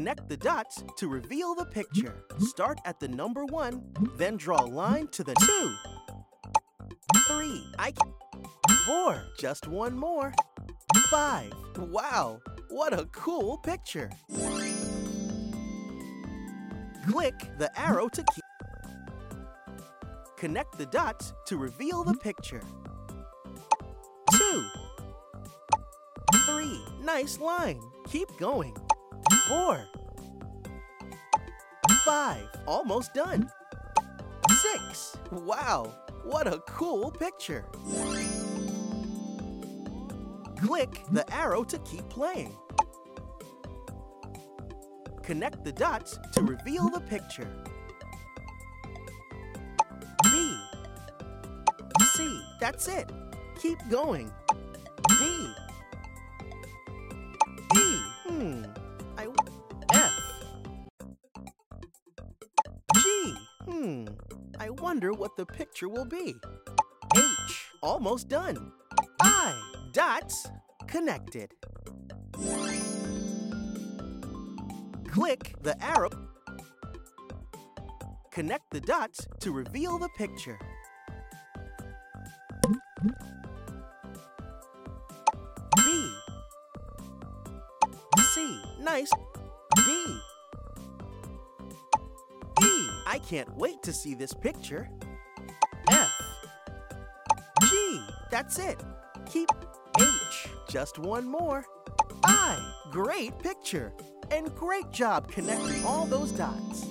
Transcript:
Connect the dots to reveal the picture. Start at the number one, then draw a line to the two. Three. I can. Four. Just one more. Five. Wow, what a cool picture. Click the arrow to keep. Connect the dots to reveal the picture. Two. Three. Nice line. Keep going. Four. Five. Almost done. Six. Wow, what a cool picture. Click the arrow to keep playing. Connect the dots to reveal the picture. B. C. That's it. Keep going. D. E. Hmm. Hmm. I wonder what the picture will be. H. Almost done. I. Dots. Connected. Click the arrow. Connect the dots to reveal the picture. B. C. Nice. D. I can't wait to see this picture. F. G. That's it. Keep H. Just one more. I. Great picture. And great job connecting all those dots.